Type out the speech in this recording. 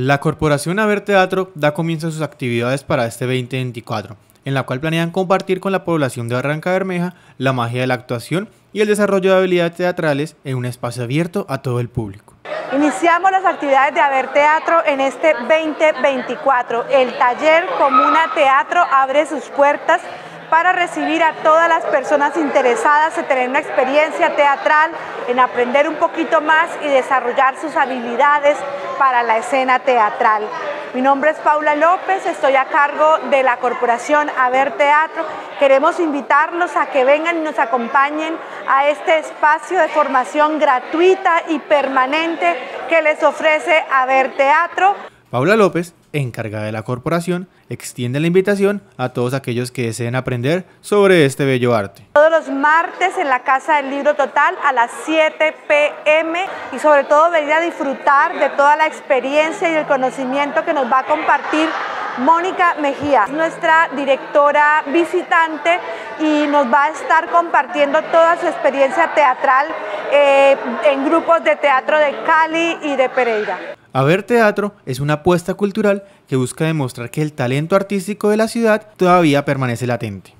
La Corporación Haber Teatro da comienzo a sus actividades para este 2024, en la cual planean compartir con la población de Barranca Bermeja la magia de la actuación y el desarrollo de habilidades teatrales en un espacio abierto a todo el público. Iniciamos las actividades de Haber Teatro en este 2024. El taller Comuna Teatro abre sus puertas para recibir a todas las personas interesadas en tener una experiencia teatral, en aprender un poquito más y desarrollar sus habilidades para la escena teatral. Mi nombre es Paula López, estoy a cargo de la Corporación Haber Teatro. Queremos invitarlos a que vengan y nos acompañen a este espacio de formación gratuita y permanente que les ofrece Haber Teatro. Paula López, encargada de la corporación, extiende la invitación a todos aquellos que deseen aprender sobre este bello arte. Todos los martes en la Casa del Libro Total a las 7 pm y sobre todo venir a disfrutar de toda la experiencia y el conocimiento que nos va a compartir Mónica Mejía, nuestra directora visitante y nos va a estar compartiendo toda su experiencia teatral eh, en grupos de teatro de Cali y de Pereira. Haber Teatro es una apuesta cultural que busca demostrar que el talento artístico de la ciudad todavía permanece latente.